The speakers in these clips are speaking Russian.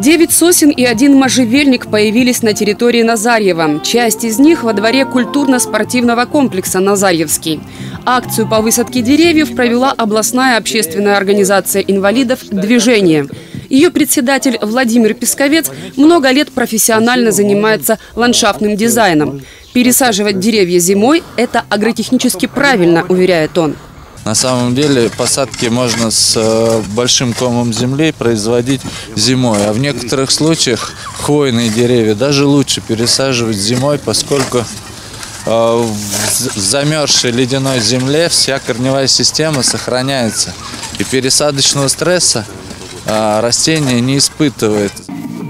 Девять сосен и один можжевельник появились на территории Назарьева. Часть из них во дворе культурно-спортивного комплекса «Назарьевский». Акцию по высадке деревьев провела областная общественная организация инвалидов «Движение». Ее председатель Владимир Песковец много лет профессионально занимается ландшафтным дизайном. Пересаживать деревья зимой – это агротехнически правильно, уверяет он. На самом деле посадки можно с э, большим комом земли производить зимой, а в некоторых случаях хвойные деревья даже лучше пересаживать зимой, поскольку э, в замерзшей ледяной земле вся корневая система сохраняется, и пересадочного стресса э, растение не испытывает.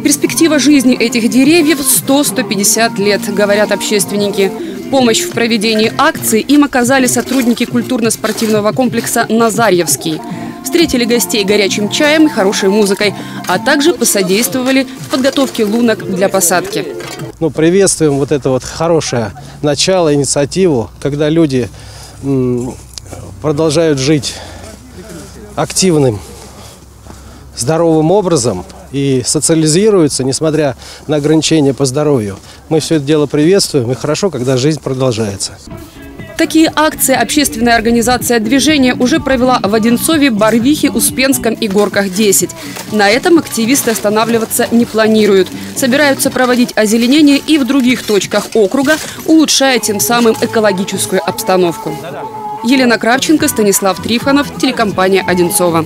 Перспектива жизни этих деревьев 100-150 лет, говорят общественники. Помощь в проведении акции им оказали сотрудники культурно-спортивного комплекса «Назарьевский». Встретили гостей горячим чаем и хорошей музыкой, а также посодействовали в подготовке лунок для посадки. Ну, приветствуем вот это вот хорошее начало, инициативу, когда люди продолжают жить активным, здоровым образом – и социализируются, несмотря на ограничения по здоровью. Мы все это дело приветствуем, и хорошо, когда жизнь продолжается. Такие акции общественная организация «Движение» уже провела в Одинцове, Барвихе, Успенском и Горках-10. На этом активисты останавливаться не планируют. Собираются проводить озеленение и в других точках округа, улучшая тем самым экологическую обстановку. Елена Кравченко, Станислав Трифонов, телекомпания «Одинцова».